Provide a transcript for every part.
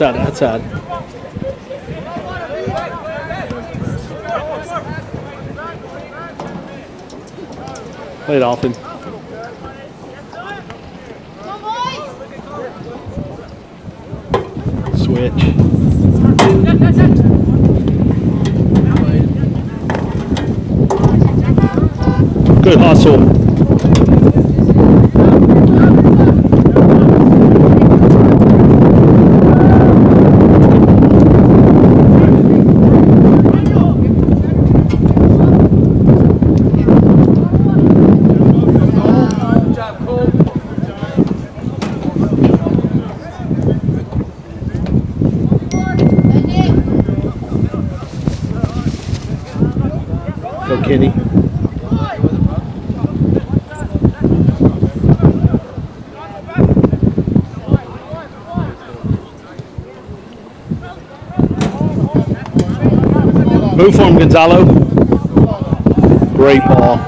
outside, outside. Play it off him. Gonzalo. Great ball.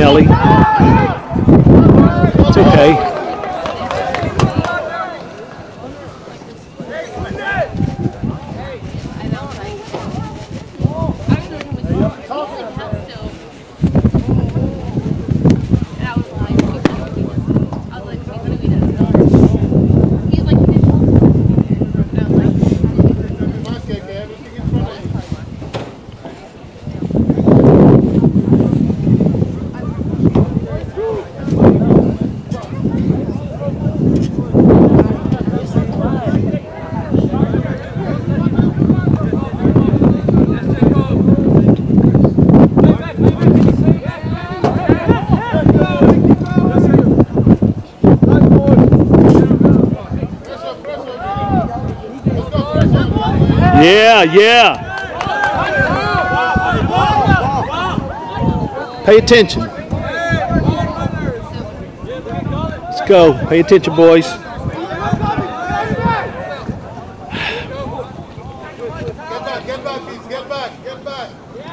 Nelly. Yeah. Pay attention. Let's go. Pay attention, boys.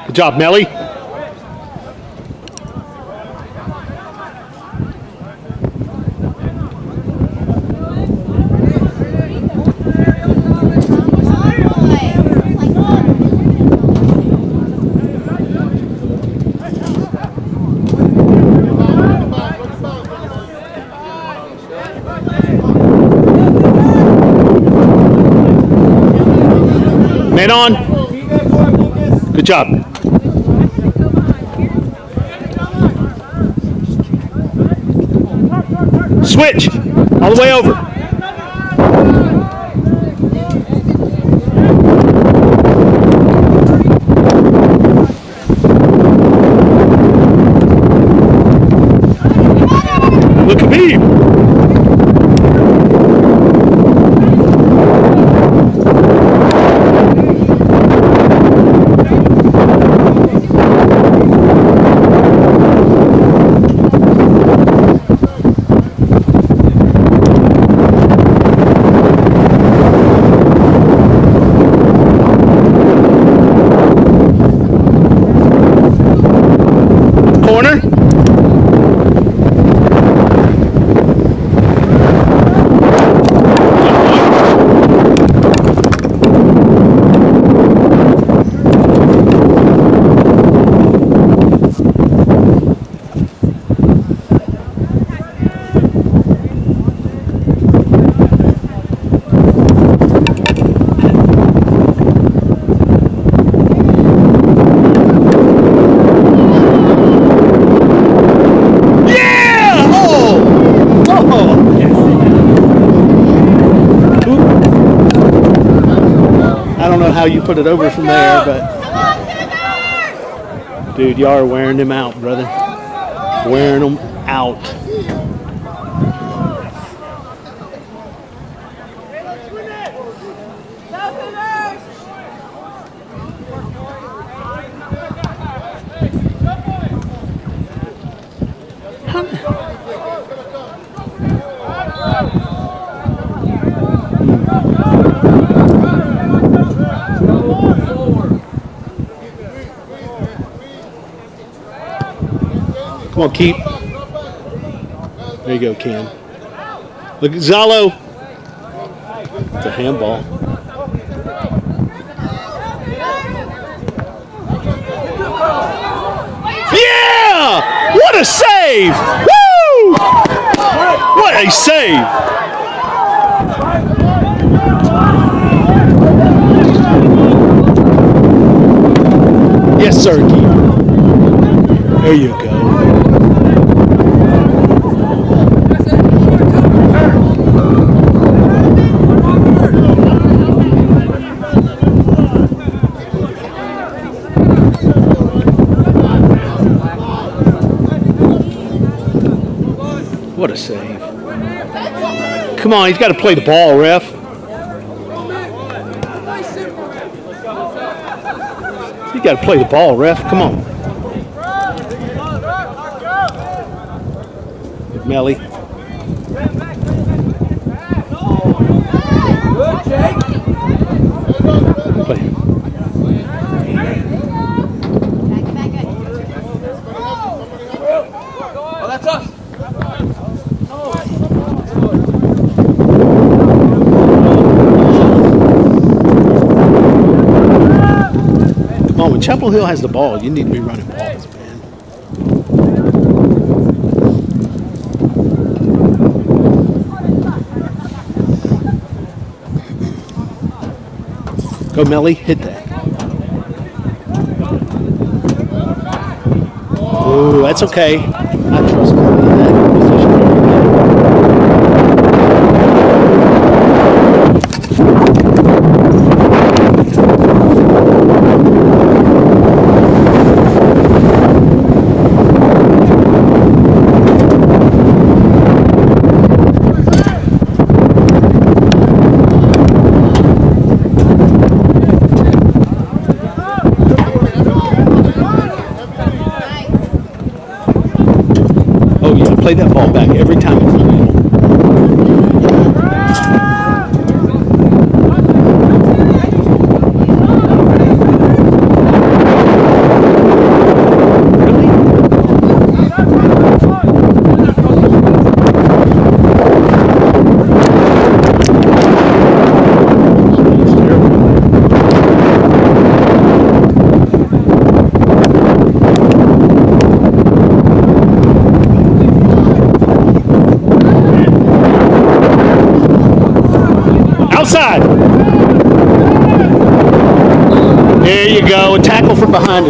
Good job, Melly. Man on. Good job. Switch. All the way over. Look at me. Corner. Yeah! Oh! Oh! I don't know how you put it over from there, but dude, y'all are wearing them out, brother. Wearing them out. Keep. There you go, Ken. Look at Zalo. It's a handball. Yeah! What a save! Woo! What a save! Yes, sir, Keith. There you go. What a save. Come on, he's got to play the ball, ref. He's got to play the ball, ref. Come on. Melly. Play. Oh, that's us. Come on, when Chapel Hill has the ball, you need to be running balls, man. Go, Melly, hit that. Oh, that's okay. I trust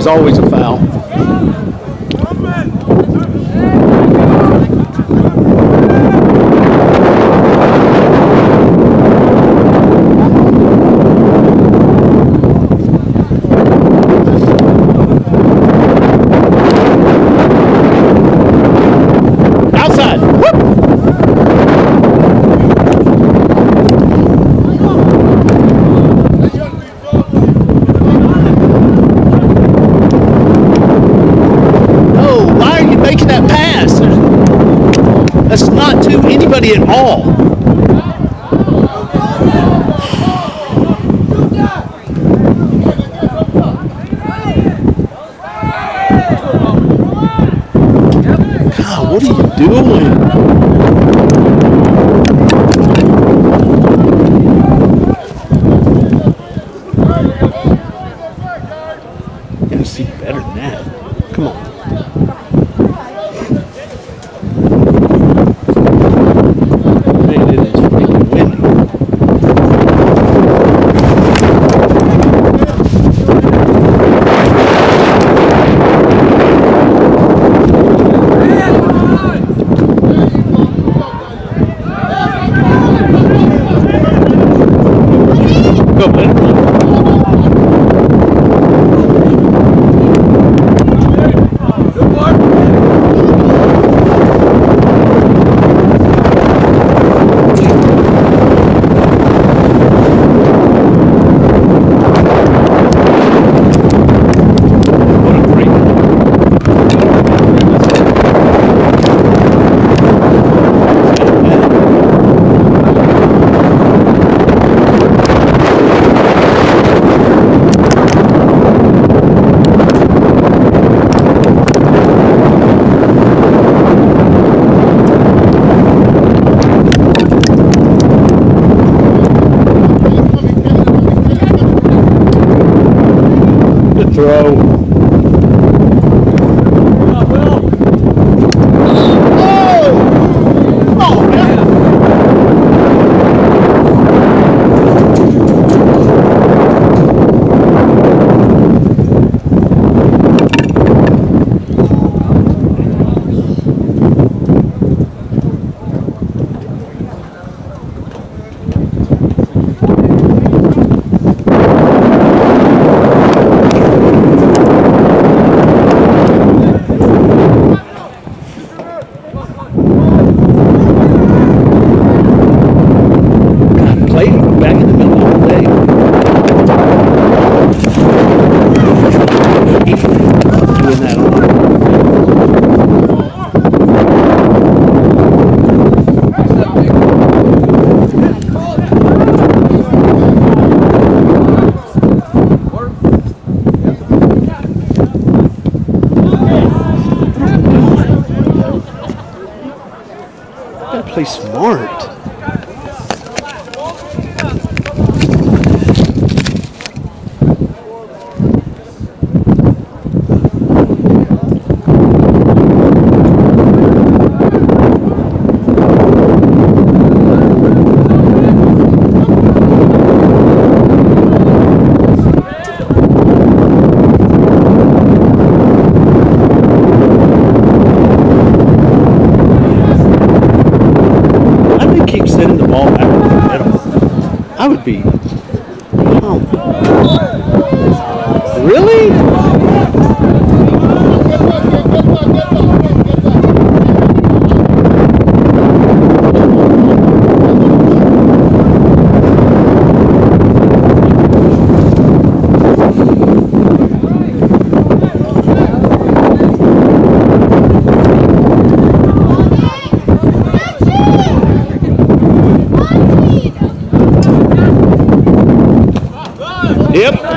behind always a foul. Outside. Whoop. No, why are you making that pass? That's not to anybody at God, what are you doing?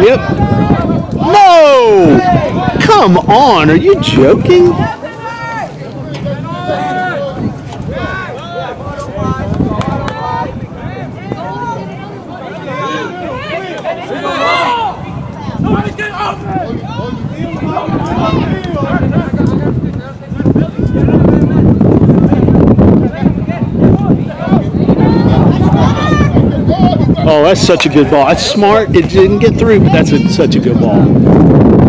Yep. No! Come on, are you joking? Such a good ball. That's smart. It didn't get through, but that's a, such a good ball.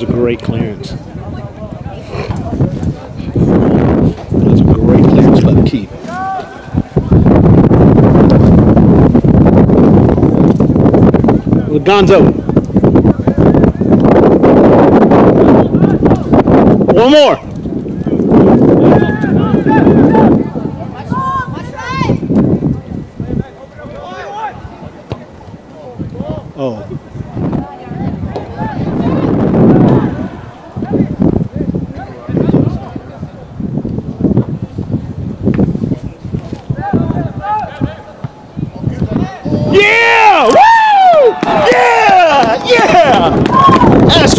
Was a great clearance. That was a great clearance by the keep. Gonzo. One more. Oh. Yeah! Woo! Yeah! Yeah! That's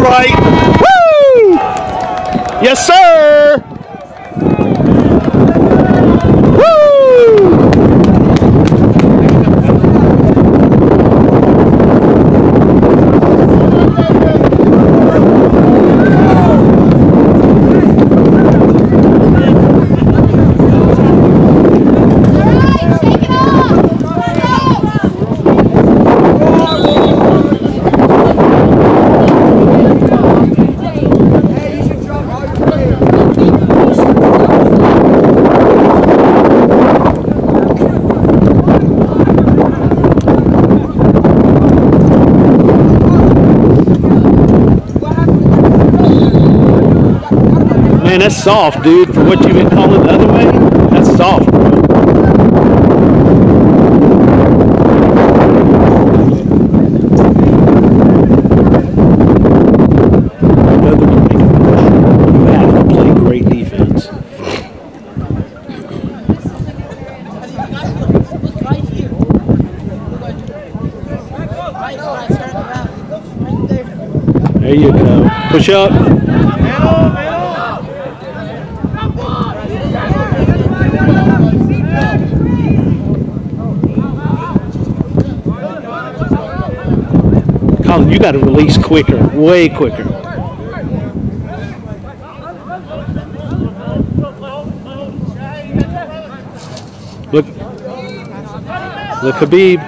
right. Woo! Yes, sir. Woo! Man, that's soft, dude. For what you've been calling the other way, that's soft. You have to play great defense. There you go. Push up. You got to release quicker, way quicker. Look, look, Habib.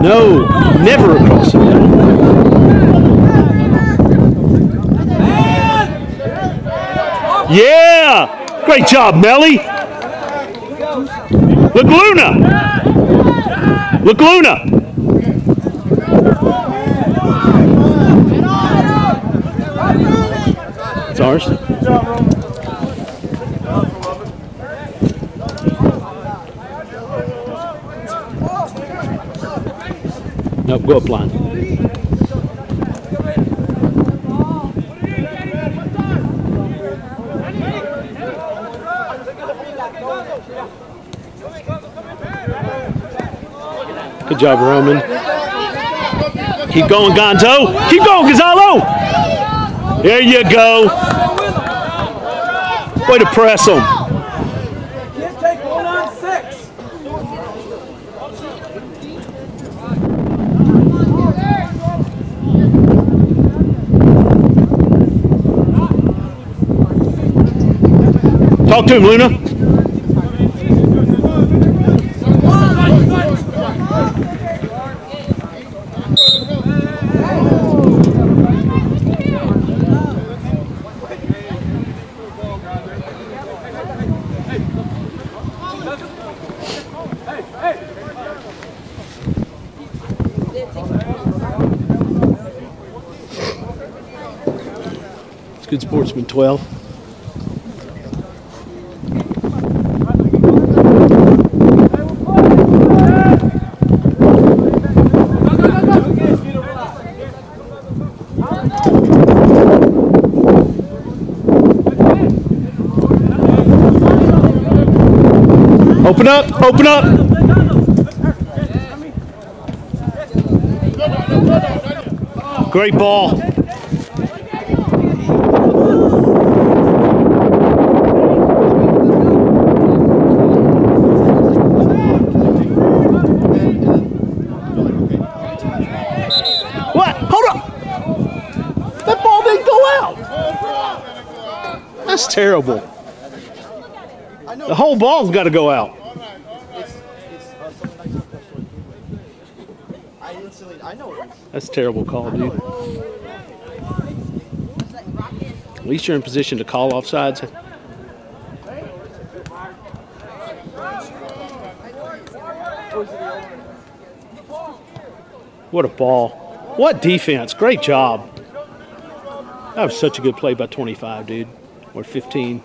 No, never across the middle. Yeah! Great job, Melly. Look, Luna. Look, Luna. It's ours. Nope, go up line. Good job, Roman. Keep going, Gonzo. Keep going, Gonzalo. There you go. Way to press him. Talk to him, Luna. Sportsman, 12. Open up, open up. Great ball. What? Hold up. That ball didn't go out. That's terrible. The whole ball's got to go out. That's a terrible call, dude. At least you're in position to call offsides. What a ball. What defense. Great job. That was such a good play by 25, dude. Or 15.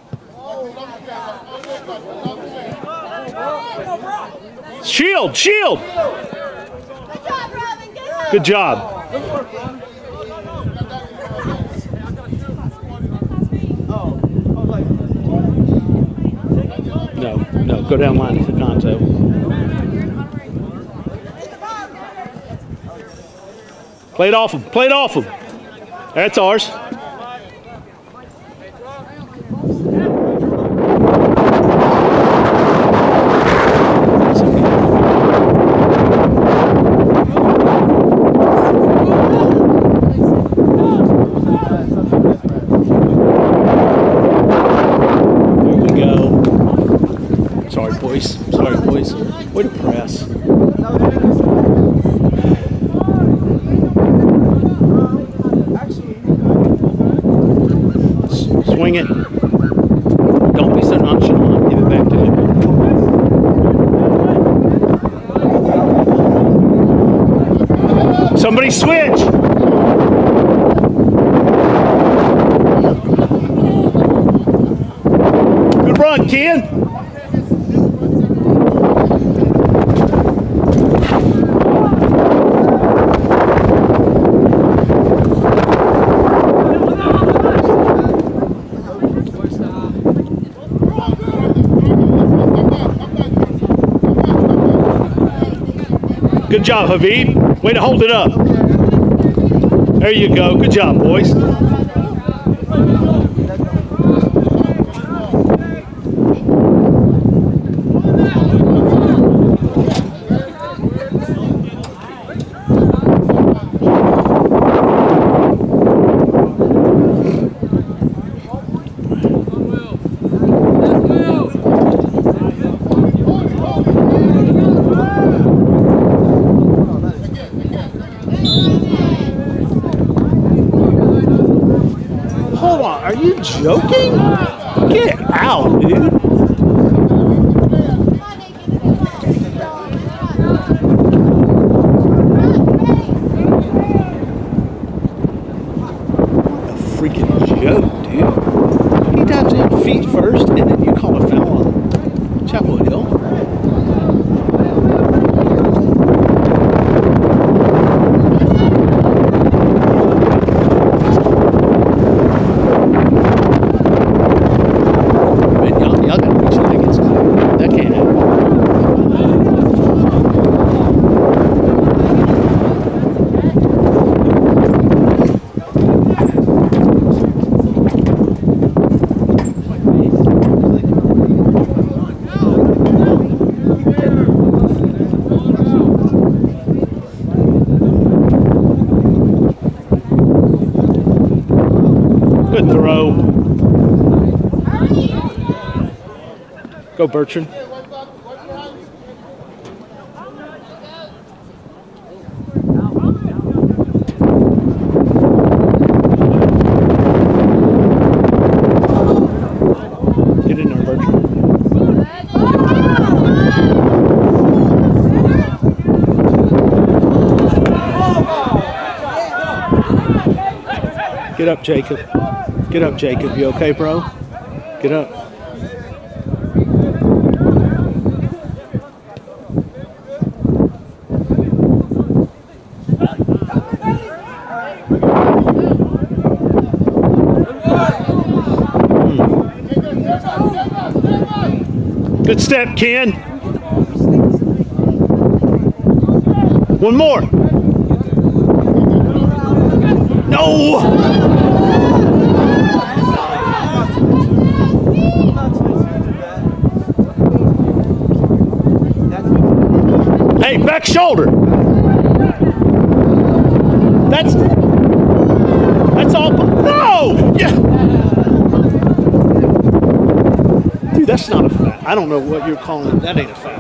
Shield, shield. Good job, No, no, go down line to Conto. Play it off him. Play it off him. That's ours. There we go. Sorry, boys. Sorry, boys. Way to press. S- Swing it. Don't be so nonchalant. Give it back to him. Somebody switch. Good run, Ken. Good job, Habib. Way to hold it up. There you go. Good job, boys. Hold on. Are you joking? Get out, dude. A freaking joke, dude. He dives in feet first, and then you call a foul on Chapel Hill. Man, y'all, y'all gotta make sure that gets clear. That can't happen. Good throw. Go, Bertrand. Get up, Jacob. Get up, Jacob. You okay, bro? Get up. Good step, Ken. One more. No. Hey, back shoulder. That's that's all. No. Yeah. Dude, that's not a. I don't know what you're calling. That ain't a foul,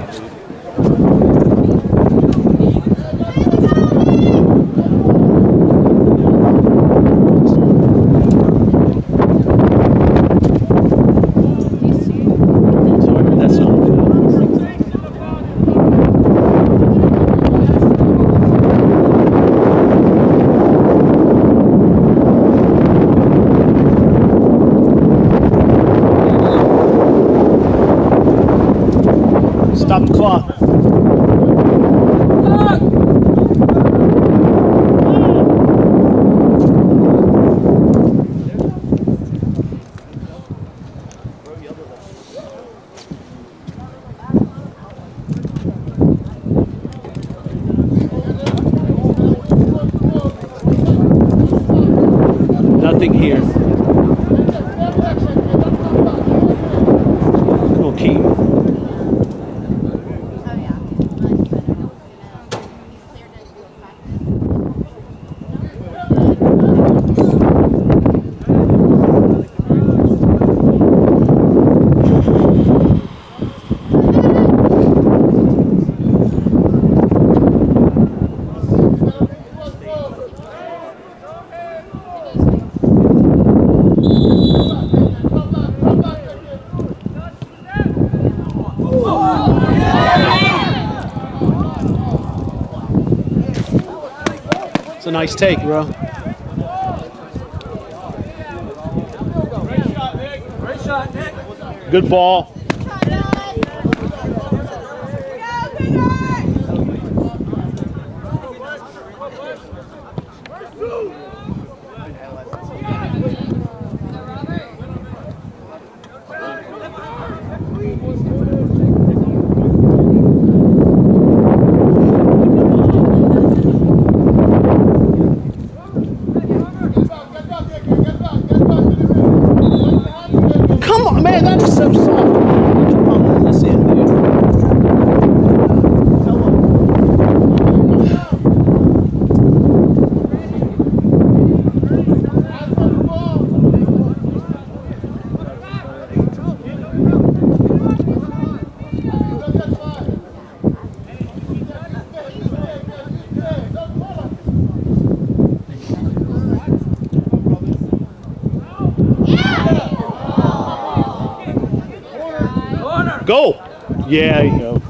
nice take, bro. Great shot, Nick. Good ball. Go. Yeah, you go.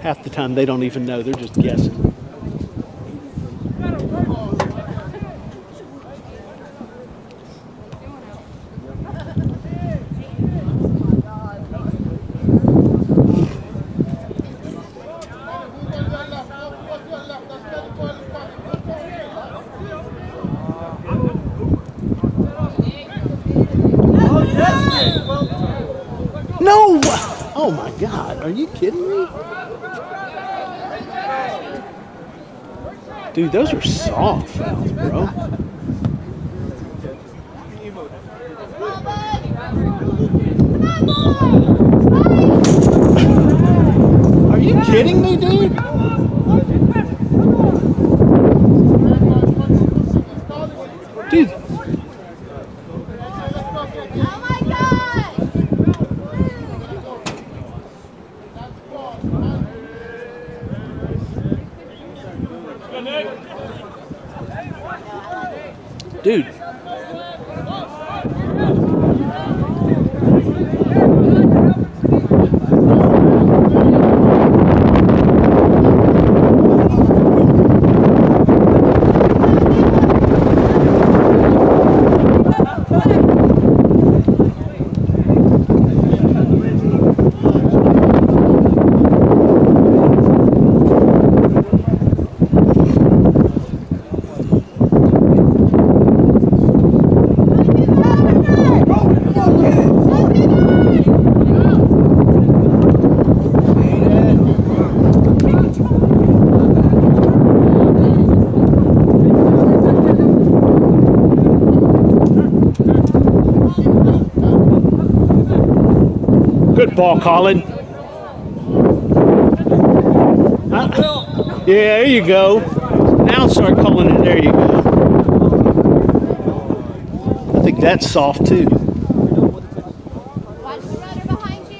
Half the time they don't even know, they're just guessing. Oh, yes, Nick. Well No! Oh my God, are you kidding me? Dude, those are soft fouls, bro. Are you kidding me? Dude, ball, Colin. Huh? Yeah, there you go. Now start calling it. There you go. I think that's soft too. Watch the runner behind you.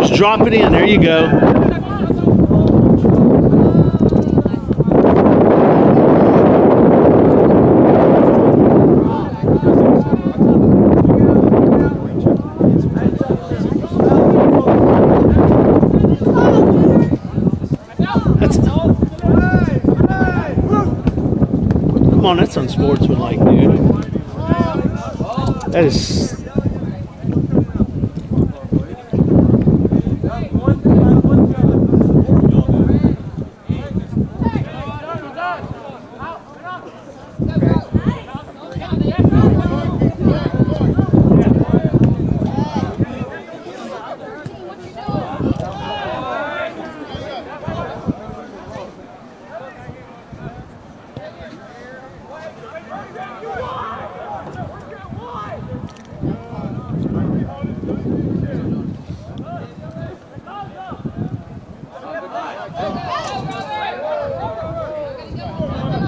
Just drop it in. There you go. Come on. That's unsportsmanlike, dude. That is.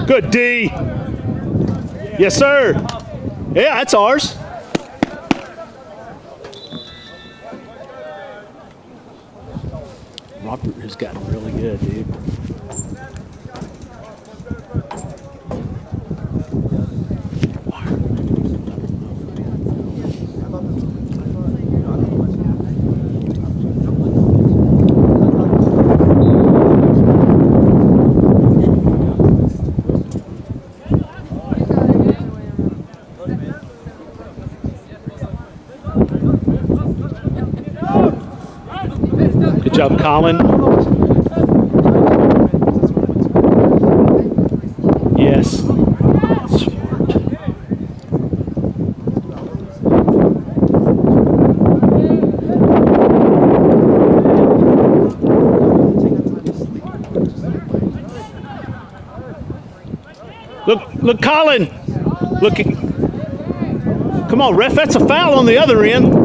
Good D. Yes, sir. Yeah, that's ours. Robert has gotten really good, dude. Job, Colin. Yes. Look, look, Colin. Look. Come on, ref. That's a foul on the other end.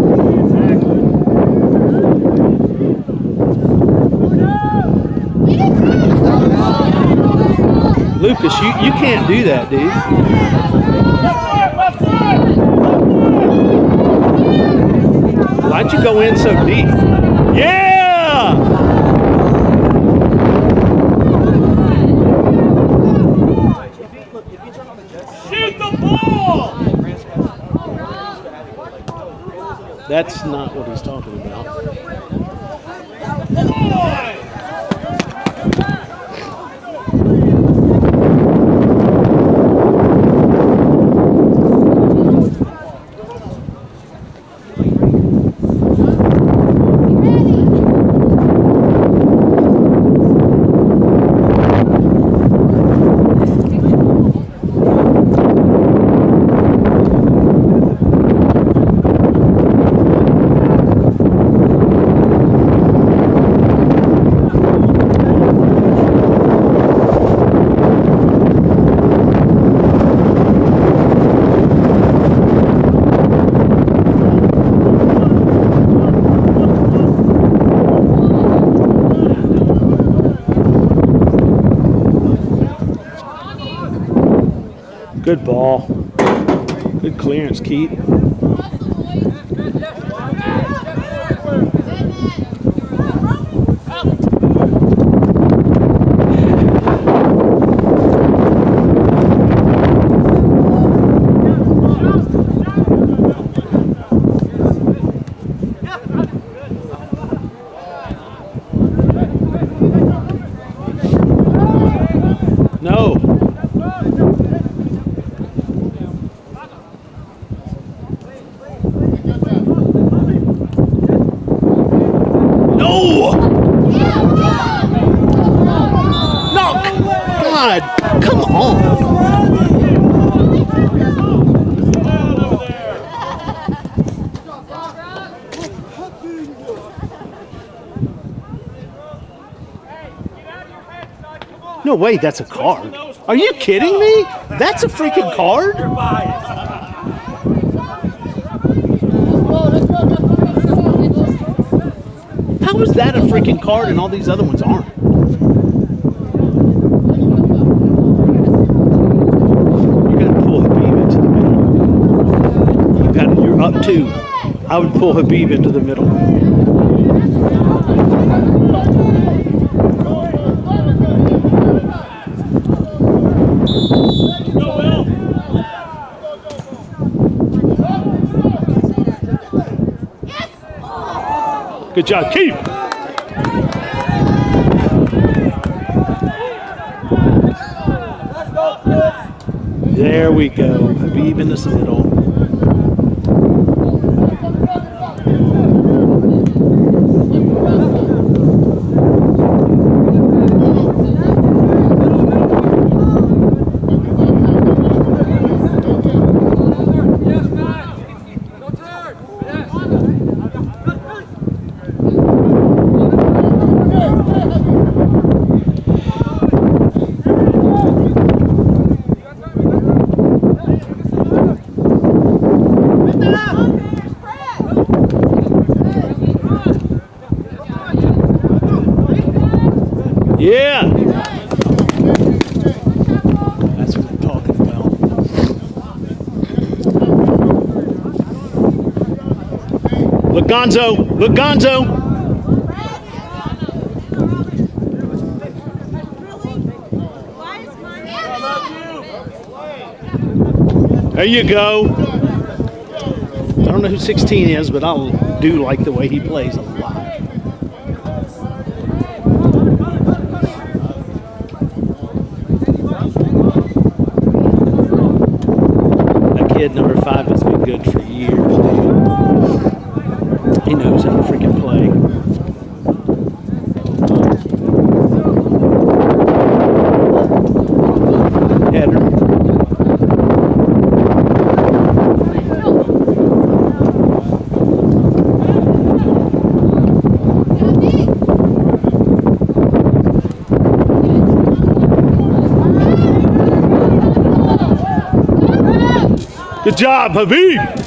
Lucas, you, you can't do that, dude. Why'd you go in so deep? Yeah! Shoot the ball! That's not what he's talking about. Good ball. Good clearance, Keith. No. No! No! God! Come on! No way, that's a card. Are you kidding me? That's a freaking card? How is that a freaking card and all these other ones aren't? You gotta pull Habib into the middle. You got you're up two. I would pull Habib into the middle. Go, Will. Good job, keep. There we go. Habib in the middle. Yeah. That's what I'm talking about. Look, Gonzo. Look, Gonzo. There you go. I don't know who 16 is, but I'll do like the way he plays job, Habib.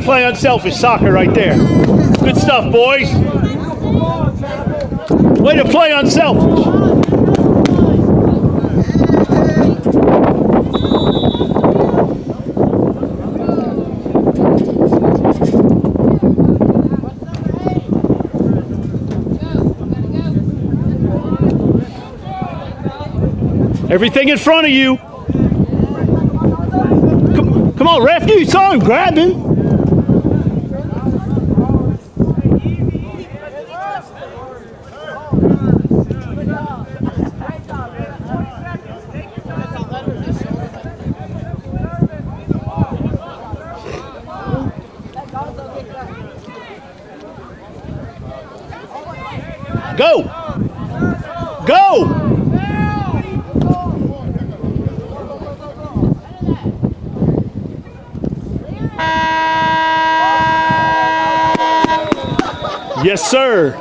to play unselfish soccer right there. Good stuff, boys. Way to play unselfish. Everything in front of you. Come, come on, ref, you saw him grabbing. Yes, sir.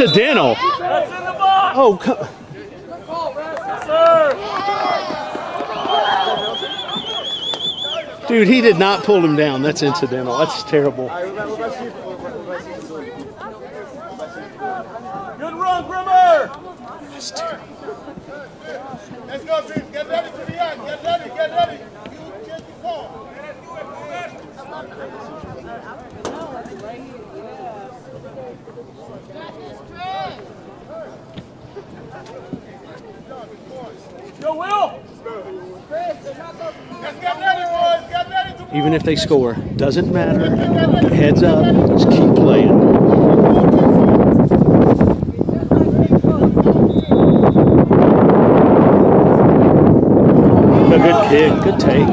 incidental. Oh, come. Dude, he did not pull him down. That's incidental. That's terrible. they score. Doesn't matter. Heads up. Just keep playing. A good kick. Good take.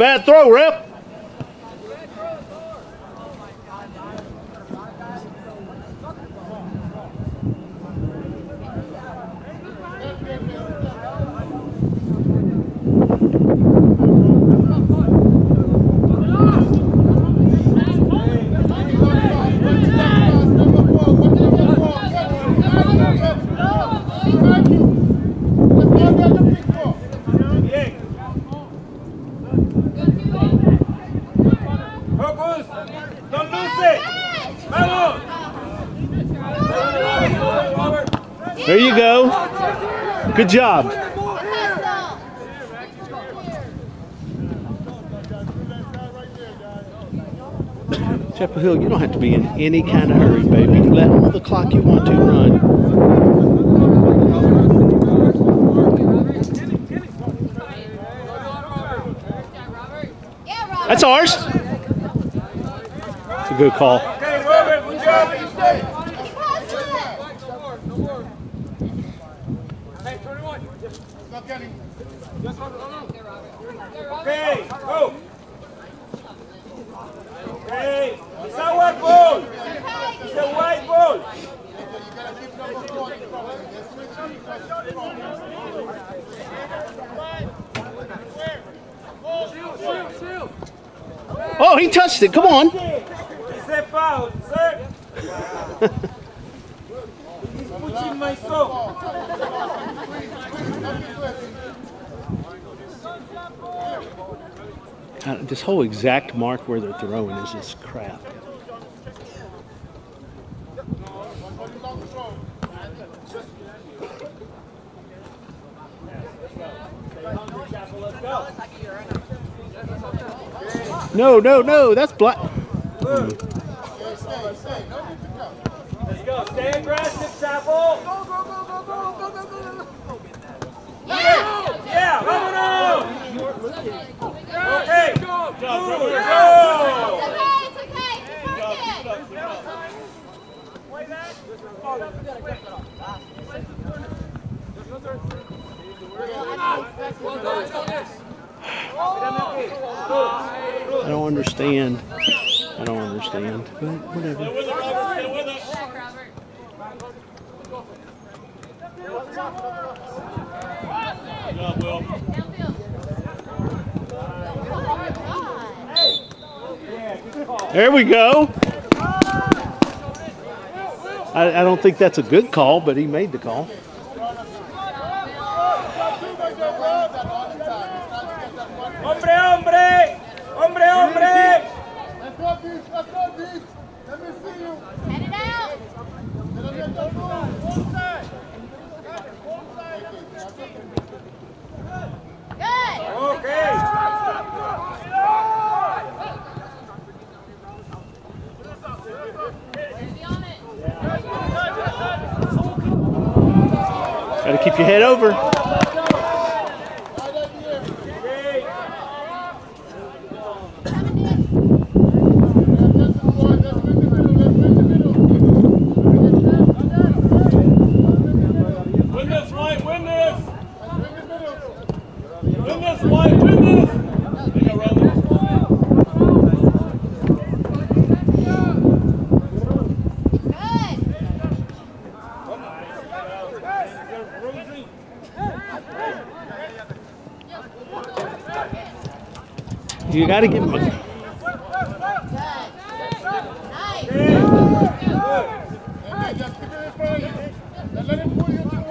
Bad throw, ref. Good job. Chapel Hill, you don't have to be in any kind of hurry, baby. You let all the clock you want to run. That's ours. It's a good call. Okay, Robert, good job. Pass it. Okay, go. Okay, it's a white ball. It's a white ball. Oh, he touched it. Come on. It's foul, sir. He's pushing my. God, uh, this whole exact mark where they're throwing is just crap. No, no, no. That's black. Let's go. Stay aggressive, Chapel. Yeah, yeah, vámonos. Okay, good, go. It's okay, it's okay. Park it. I don't understand. I don't understand. But whatever. There we go. I, I don't think that's a good call, but he made the call. Hombre, hombre, hombre, hombre. Let's go, Beach. Let's go, Beach. Let me see you. Head it out. Let me get you. One side. Good. Okay. Be on it. Got to keep your head over. Okay. Coming in. Win this, White, win this. Win this, White, win this. Good. Rosie. You got to give him. A.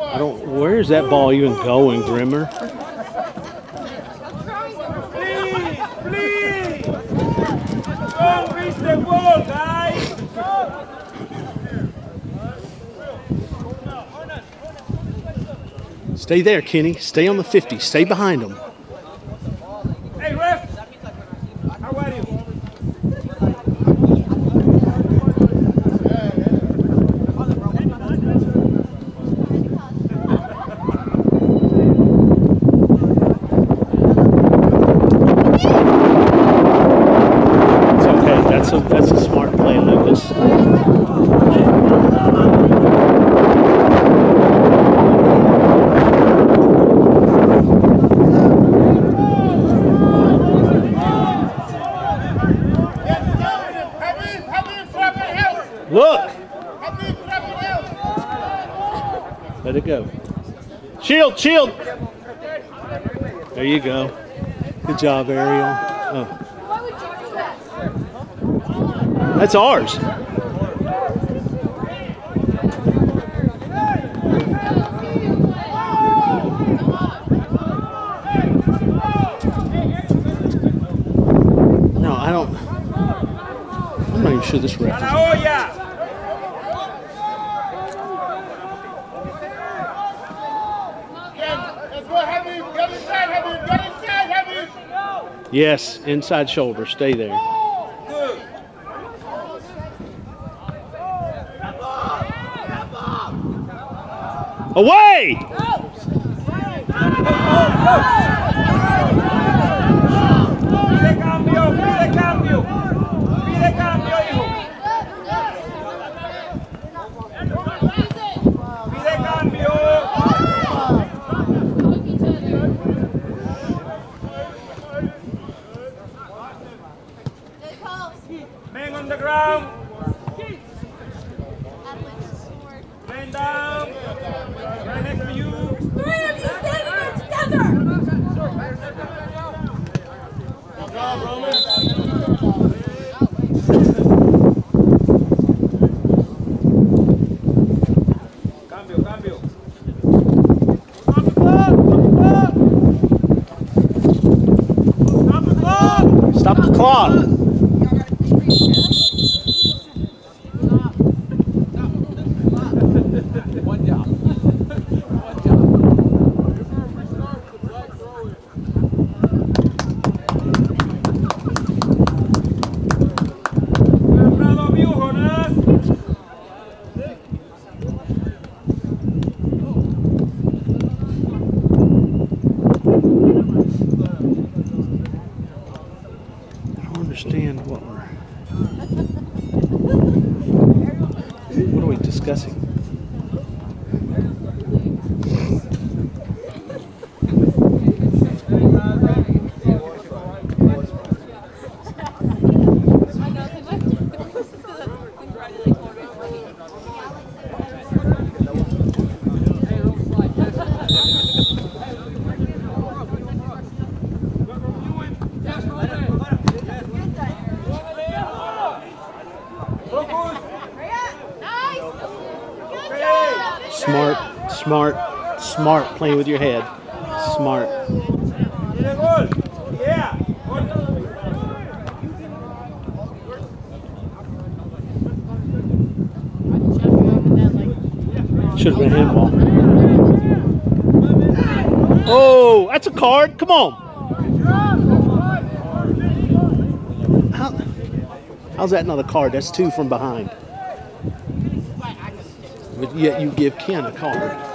I don't. Where's that ball even going, Grimmer? Stay there, Kenny. Stay on the 50. Stay behind him. Hey, ref. How are you? It's okay. That's a that's a smart play, Lucas. Shield, shield. There you go. Good job, Ariel. Oh, that's ours. No, I don't. I'm not even sure this ref. ¡A is- la olla! Ken, let's go, Heavy. Get inside, Heavy. Get inside, Heavy. Yes, inside shoulder. Stay there. Away! Playing with your head. Smart. Yeah. Should have been a handball. Oh, that's a card. Come on. How, how's that not a card? That's two from behind. But yet you give Ken a card.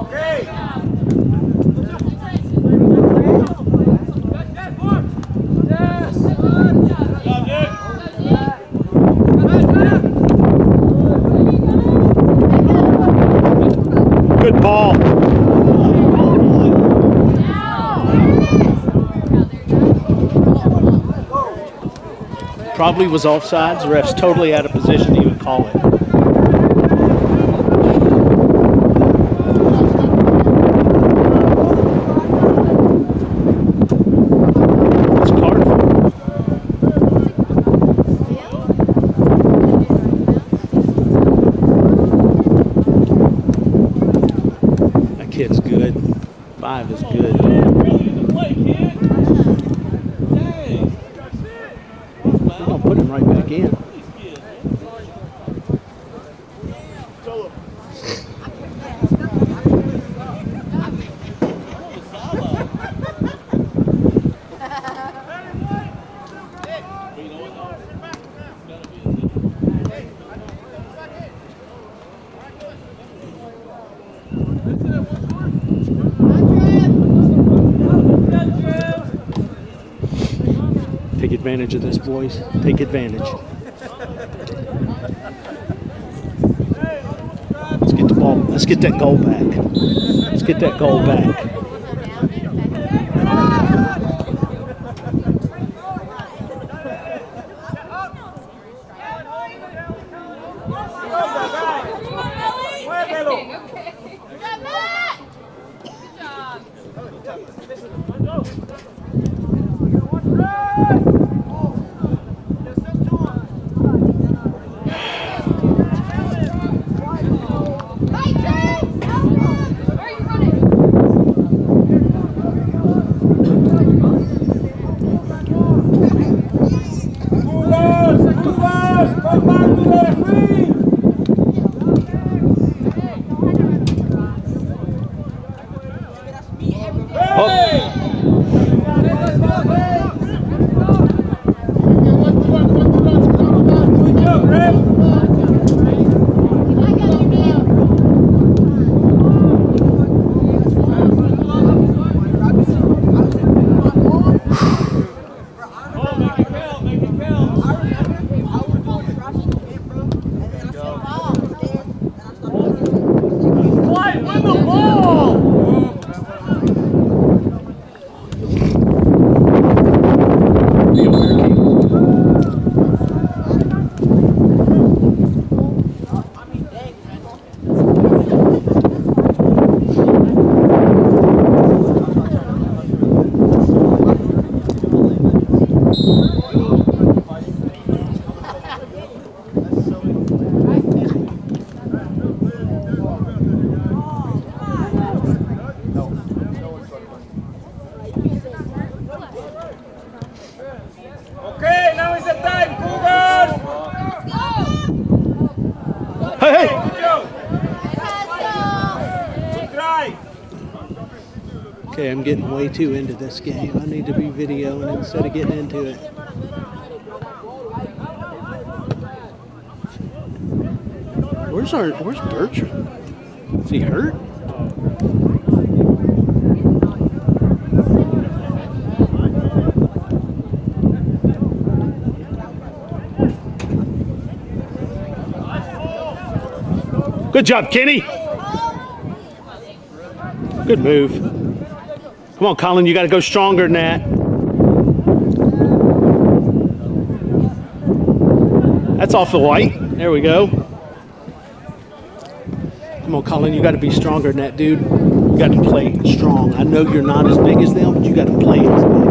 Okay. Good ball. Probably was offsides. The ref's totally out of position to even call it. That kid's good. Five is good. We're gonna put him right back in. Take advantage of this, boys. Take advantage. Let's get the ball. Let's get that goal back. Let's get that goal back. I'm getting way too into this game. I need to be videoing instead of getting into it. Where's our where's Bertrand? Is he hurt? Good job, Kenny. Good move. Come on, Colin, you got to go stronger than that. That's off the white. There we go. Come on, Colin, you got to be stronger than that, dude. You got to play strong. I know you're not as big as them, but you got to play as big.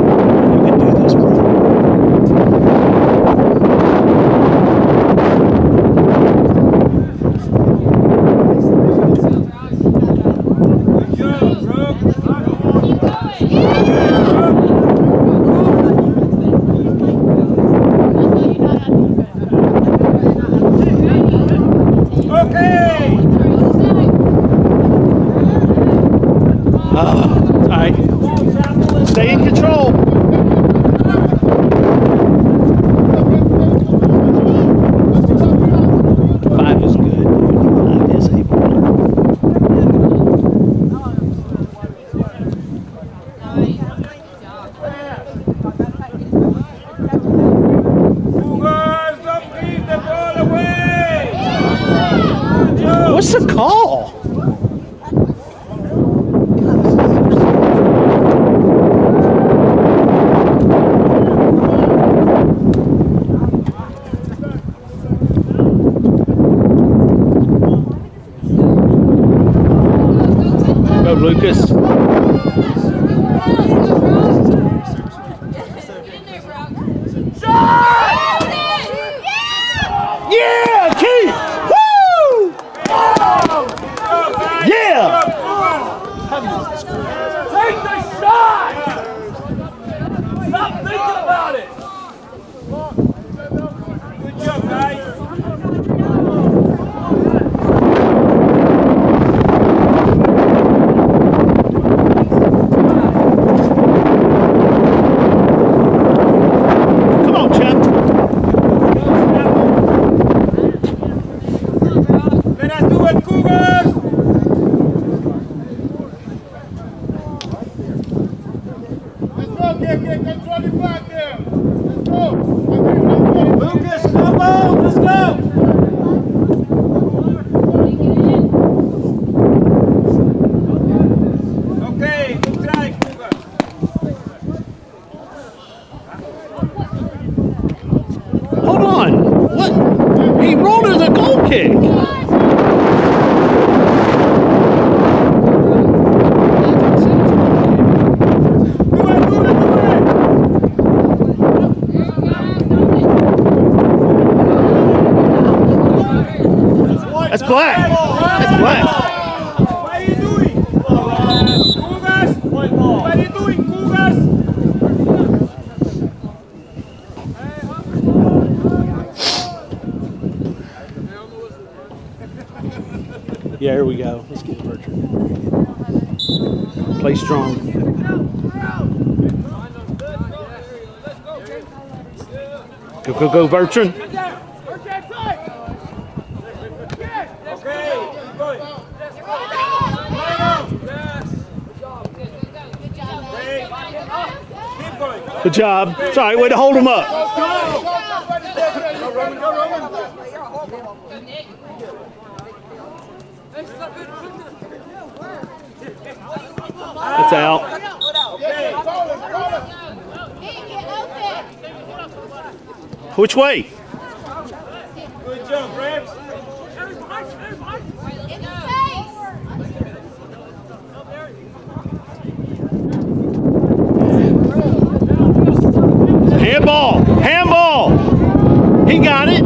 Black. Black. Yeah, here we go. Let's get Bertrand. Play strong. Go, go, go, Bertrand. Okay, keep going. Okay, keep going. Good job. It's. Way to hold him up. It's out. Which way? good job, Rams. Handball. Handball. He got it.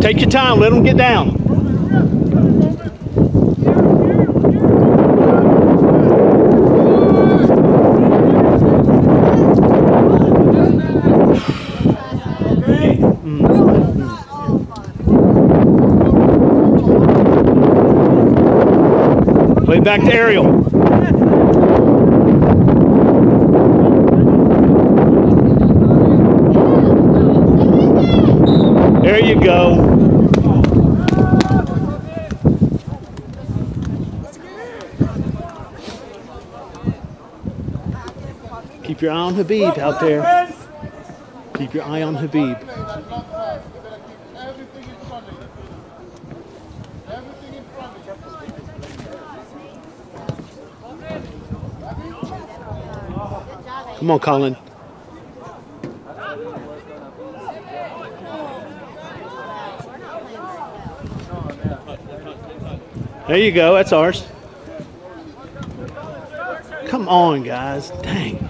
Take your get down. Play Back to Ariel. There you go. Your eye on Habib out there. Keep your eye on Habib. Play that long pass. You better keep everything in front of you. Everything in front of you. Come on, Colin. There you go. That's ours. Come on, guys. Dang.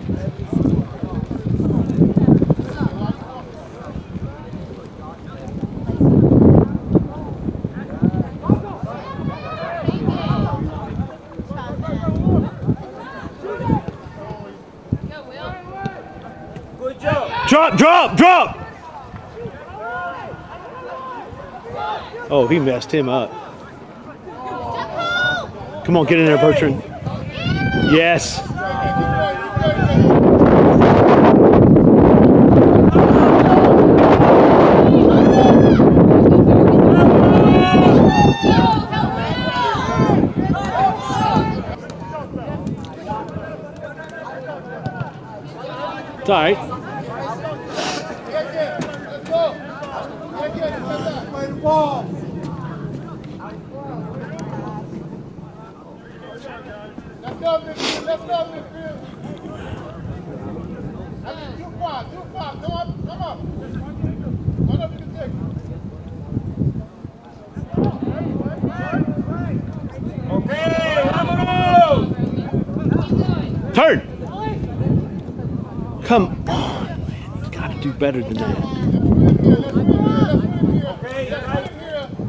Good job. Drop, drop. Oh, he messed him up. Come on, get in there, Bertrand. Yes. It's all right. Let's go. Get it, get that. Play the ball. Let's go, midfield. Let's go, midfield. That's too far, too far. Come up, come up. Come up, you can take. Okay, vámonos. Turn. Come on, man. Gotta do better than that.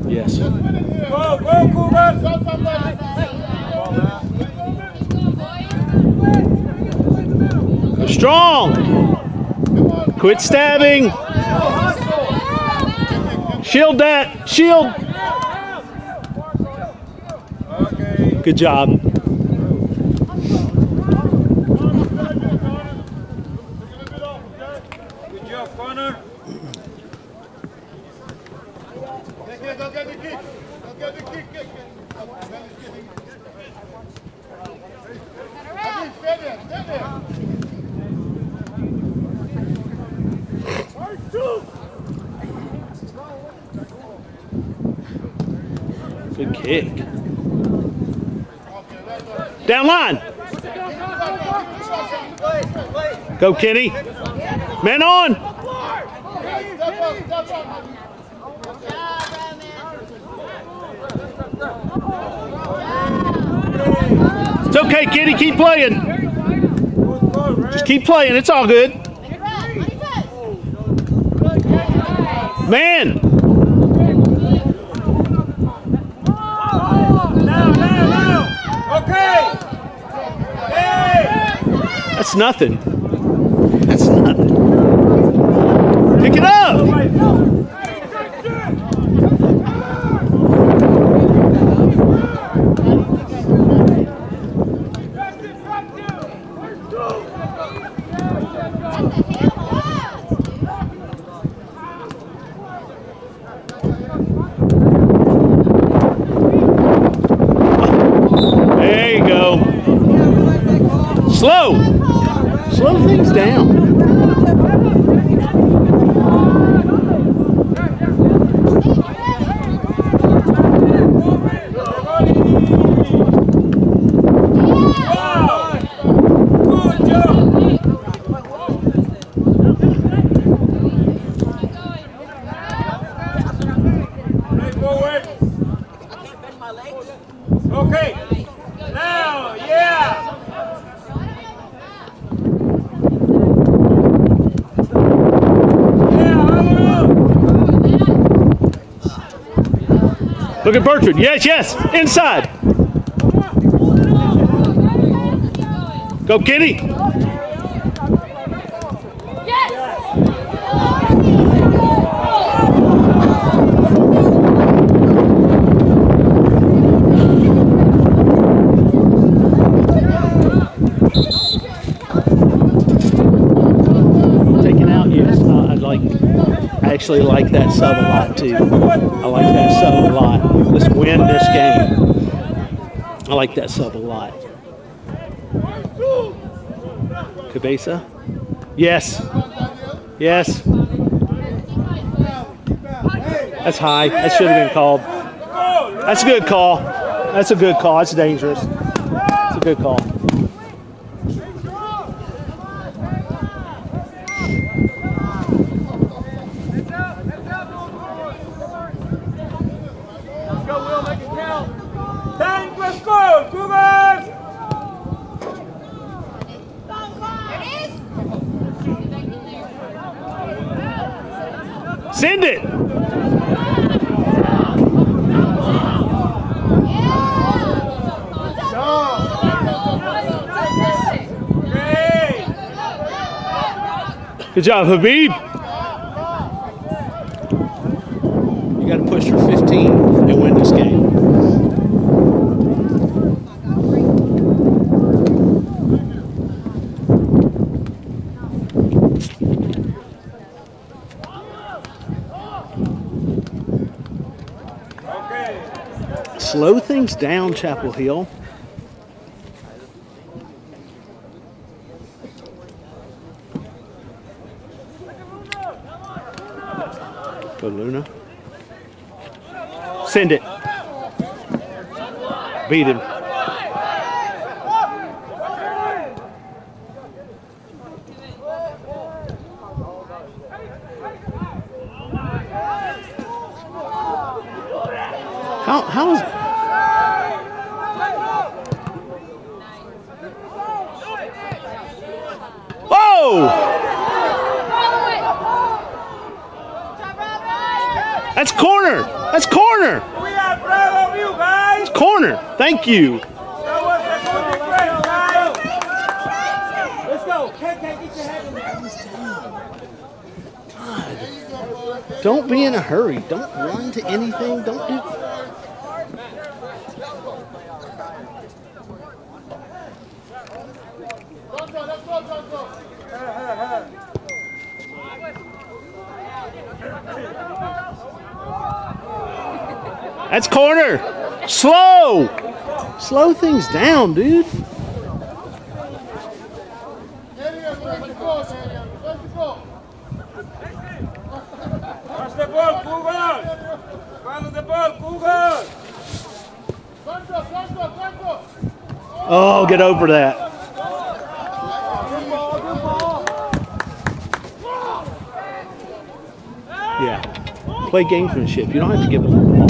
Yes. Strong. Quit stabbing. Shield that. Shield. Good job. Good job, Connor. Get here, go get the kick. Go get the kick, kick, kick. Benny's kicking. Habib, Stay there, stay there. Good kick. Line. Go, Kenny. Man on. It's okay, Kenny. Keep playing. Just keep playing. It's all good. Man. Now, now, now. Okay. Hey. That's nothing. That's nothing. Pick it up. There you go. Slow. Slow things down. Look at Bertrand. Yes, yes. Inside. Go, Kenny. Actually like that sub a lot too. I like that sub a lot. Let's win this game. I like that sub a lot. Cabeza? Yes. Yes. That's high. That should have been called. That's a good call. That's a good call. That's dangerous. That's a good call. Let's go, Will, make it count. Time to score, Cougars! Send it. Hey! Good job, Habib. You got to push for 15 and win this game. Slow things down, Chapel Hill. Luna. Send it. Beat him. How, how is That's corner. That's corner. We are proud of you guys! Corner. Thank you. Don't be in a hurry. Don't run to anything. Don't do. That's corner. Slow. Slow things down, dude. Oh, get over that. Yeah. Play gamesmanship. You don't have to give them the ball.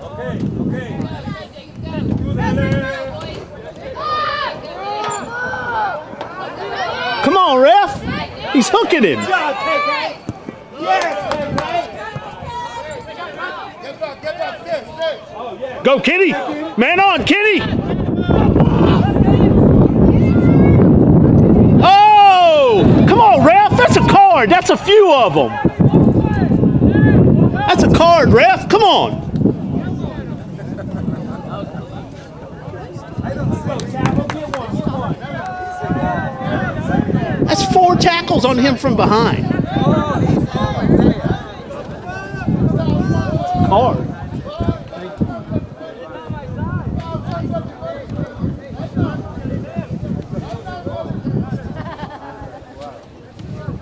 Okay, okay. To the left. Come on, ref. He's hooking him. Get back, get back. Stay, stay. Go, Kitty. Man on, Kitty. Oh, come on, ref. That's a card. That's a few of them. That's a card, ref. Come on. That's four tackles on him from behind. Card.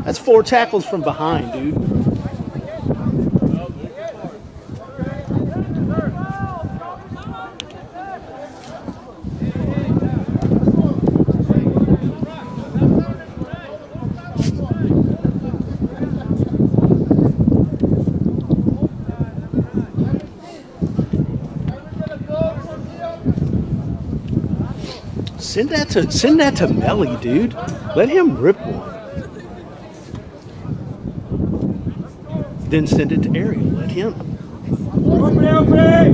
That's four tackles from behind, dude. Send that to send that to Melly, dude. Let him rip one. Then send it to Ariel. Let him. Hombre, hombre!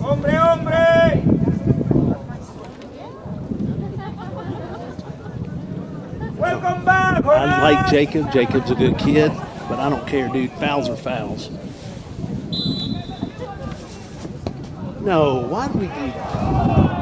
Hombre, hombre! Welcome back, I like Jacob. Jacob's a good kid. but I don't care, dude. Fouls are fouls. No, why do we do that?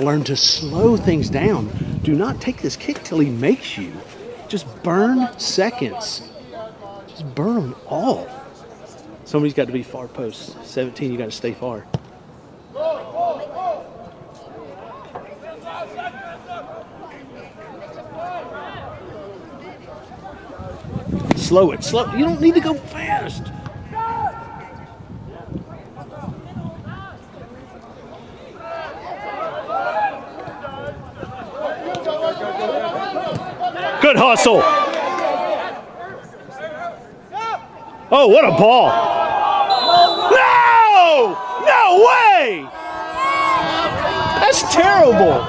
learn to slow things down. Do not take this kick till he makes you. Just burn seconds. Just burn them all. Somebody's got to be far post. 17, you got to stay far. Slow it. Slow. You don't need to go fast. Good hustle. Oh, what a ball. No! No way! That's terrible.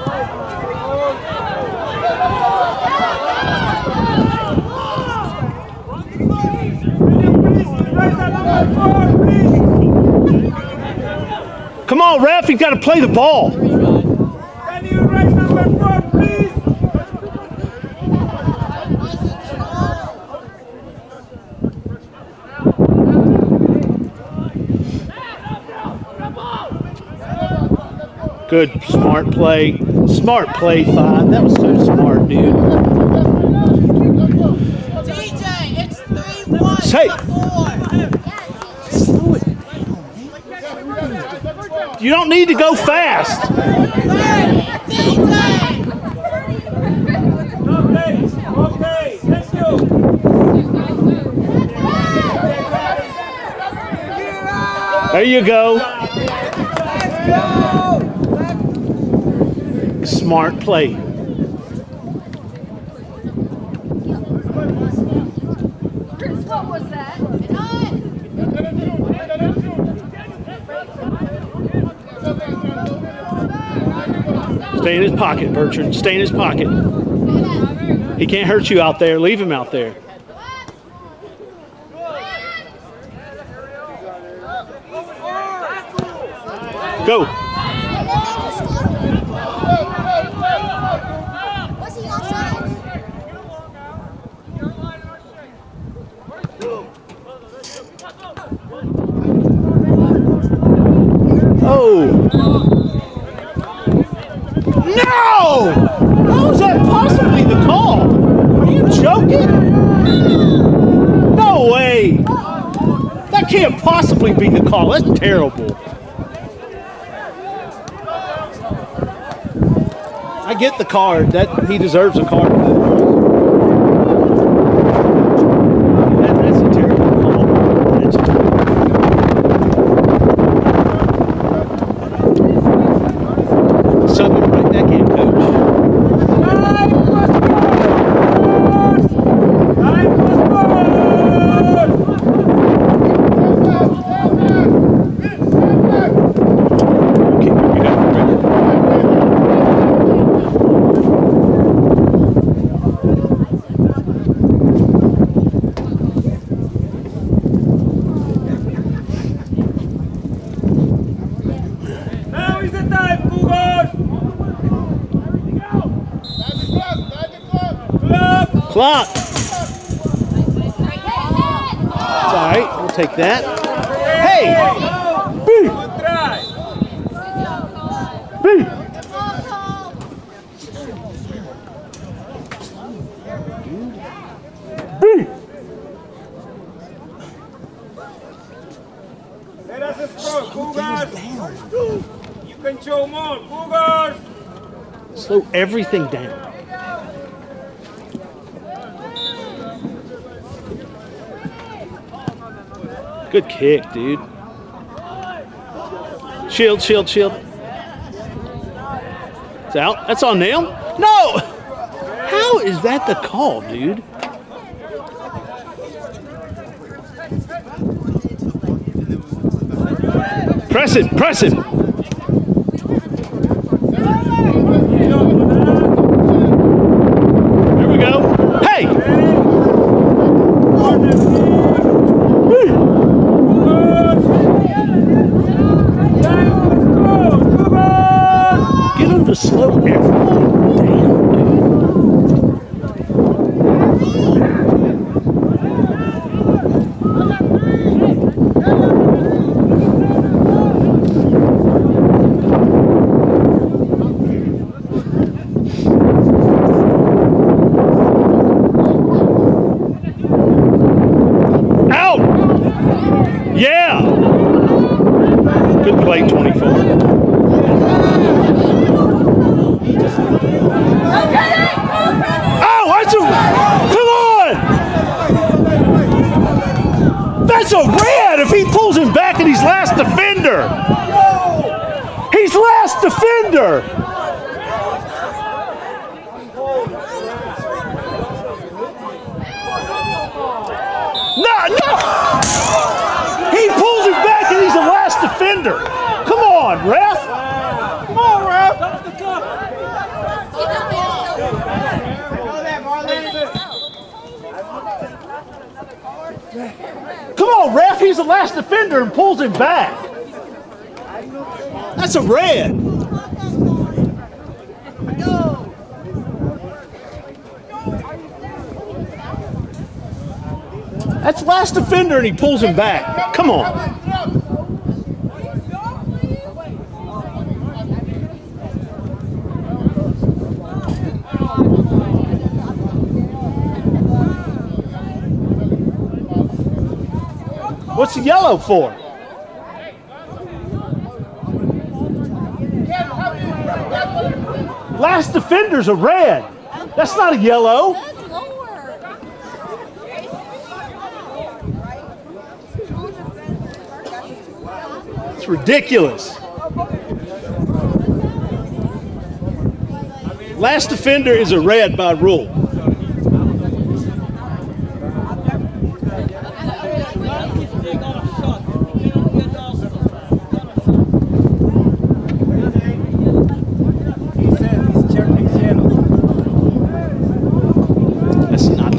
Come on, ref, you've got to play the ball. Can you raise number four, please? Good, smart play. Smart play, five. That was so smart, dude. DJ, it's 3 1 Say- Slow it You don't need to go fast. Okay, okay, let's go. There you go. Smart play. Stay in his pocket, Bertrand. Stay in his pocket. He can't hurt you out there. Leave him out there. Go. Was he offside? Oh. No! How is that possibly the call? Are you joking? No way. That can't possibly the call. That's terrible. I get the card. That he deserves a card. That, that's a terrible call. That's Sub him right back in, coach. Time was good. Time was good. Okay, you got it right. Now is the time, Cougars. Clock. Clock. It's all right. We'll take that. Hey! Good try. Boo! Go, Cougars! You can show more, Cougars! Slow everything down. Good kick, dude. Shield, shield, shield. It's out. That's on nail. No! How is that the call, dude? Press it, press it. And he pulls him back. Come on. What's the yellow for? Last defender's a red. That's not a yellow. That's lower. It's ridiculous. Last defender is a red by rule. That's not.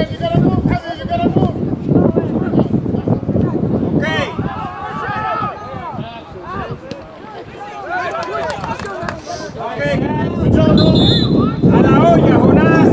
You gotta move, Heather, you gotta move. Okay. Okay, guys. A la olla, Jonás.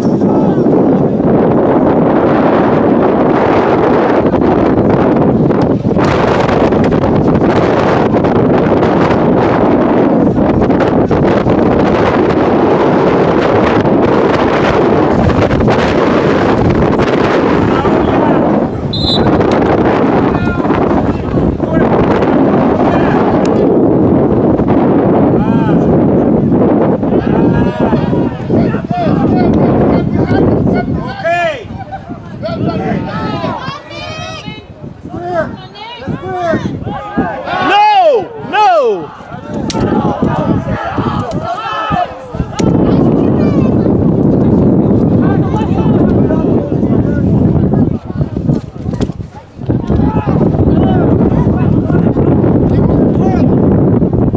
Okay. No! No!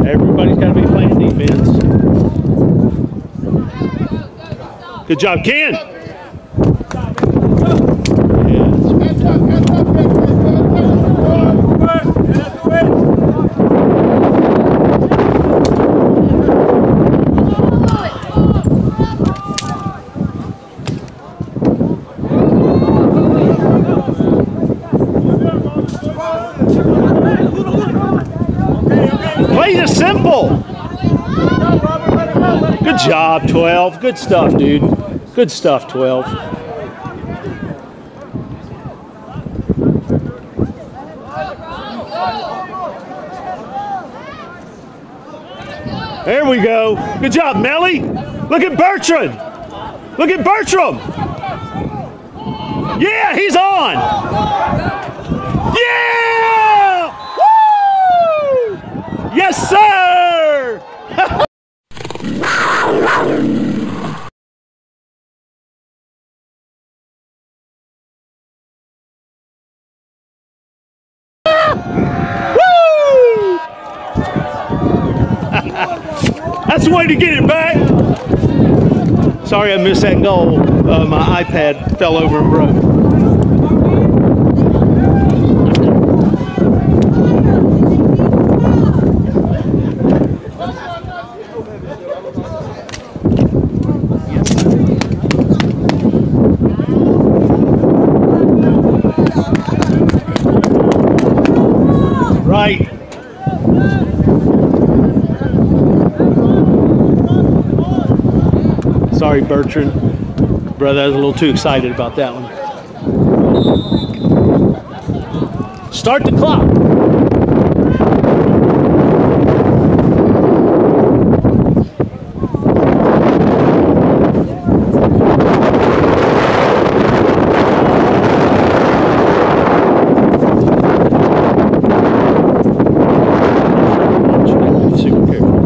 Everybody's got to be playing defense. Good job, Ken. Play simple. Good job, 12. Good stuff, dude. Good stuff, 12. There we go. Good job, Melly. Look at Bertrand. Look at Bertrand. Uh, my iPad fell over and broke. Right. Sorry, Bertrand. Brother, I was a little too excited about that one. Start the clock. Super careful.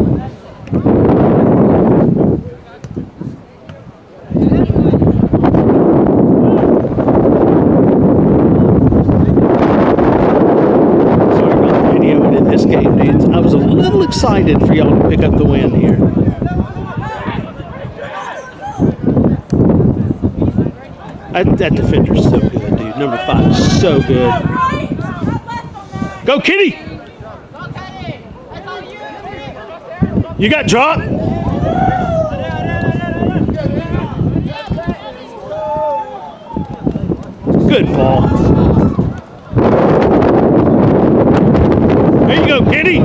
Sorry about the video in this game, dudes. I was a little excited for y'all to pick up the win here. That, that defender's so good, dude. Number five so good. Go, Kitty! You got dropped. Good ball. There you go, Kitty.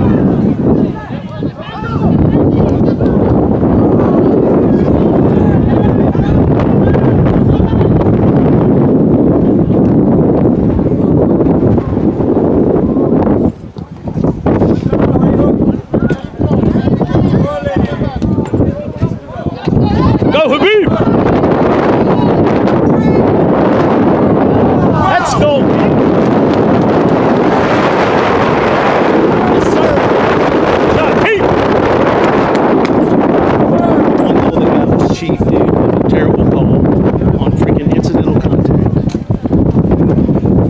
Go, Habib. Let's go. Yes, sir. Shot, Pete. One goal they got was Chief, dude. A terrible call on freaking incidental contact.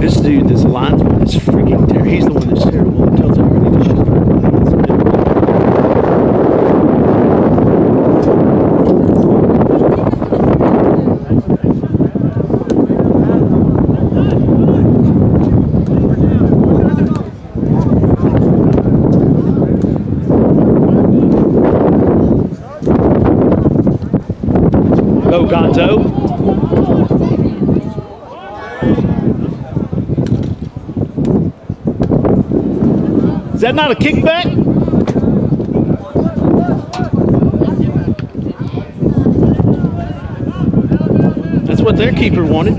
This dude, this linesman, is freaking terrible. He's the one that's terrible. He tells everybody to shut up. Gonzo. Is that not a kickback? That's what their keeper wanted.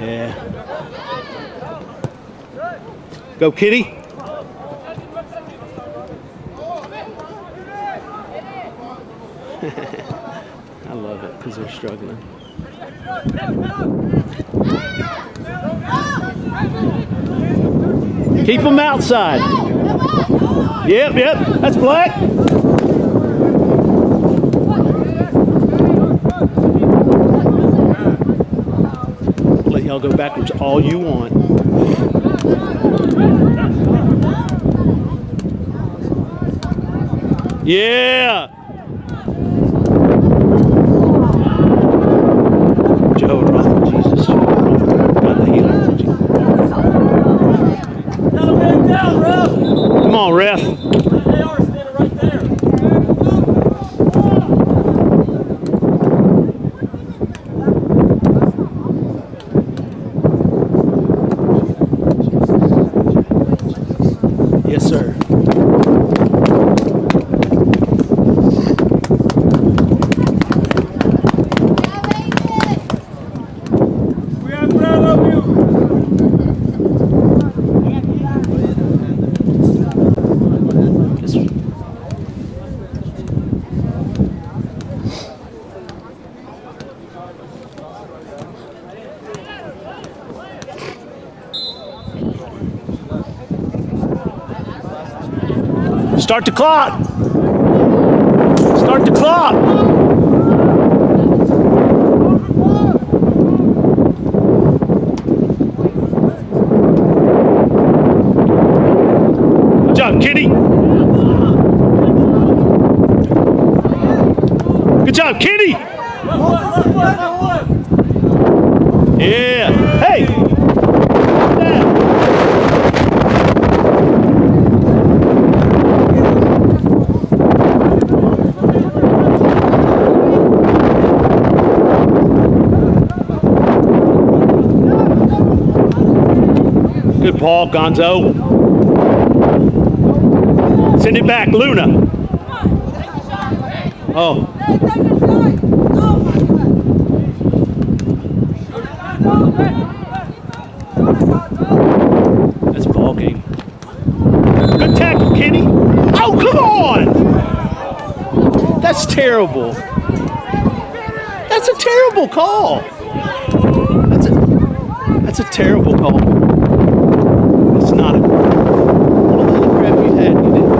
Yeah. Go, Kitty. I love it because they're struggling. Outside. Yep, yep, that's black. Let y'all go backwards all you want. Yeah. Jehovah Rapha, Jesus, Jehovah Rapha, God the healer. Another man down, ref. Come on, ref. They are standing right there. Yes, sir. Start the clock. Start the clock. Good job, Kitty. Good job, Kitty. Yeah. Hey. Yeah. Ball, Gonzo. Send it back, Luna. Oh, that's ball game. Good tackle, Kenny. Oh, come on! That's terrible. That's a terrible call. That's a that's a terrible call. It's not a all the other crap you had, you didn't.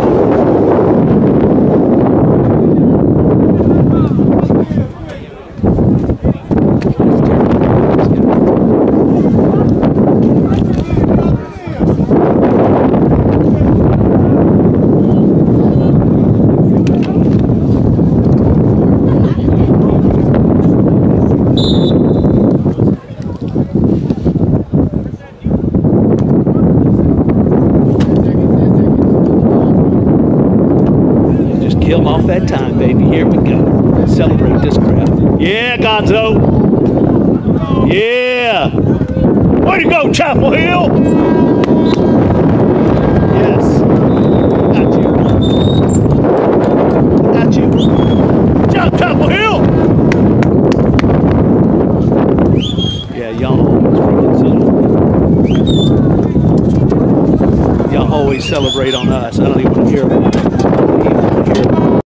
Just kill him off that time, baby. Here we go. Celebrate this crap. Yeah, Gonzo. Yeah. Way to go, Chapel Hill. Yes. Got you. Got you. Good job, Chapel Hill. Yeah, y'all always celebrate. Y'all always celebrate on us. I don't even hear about it.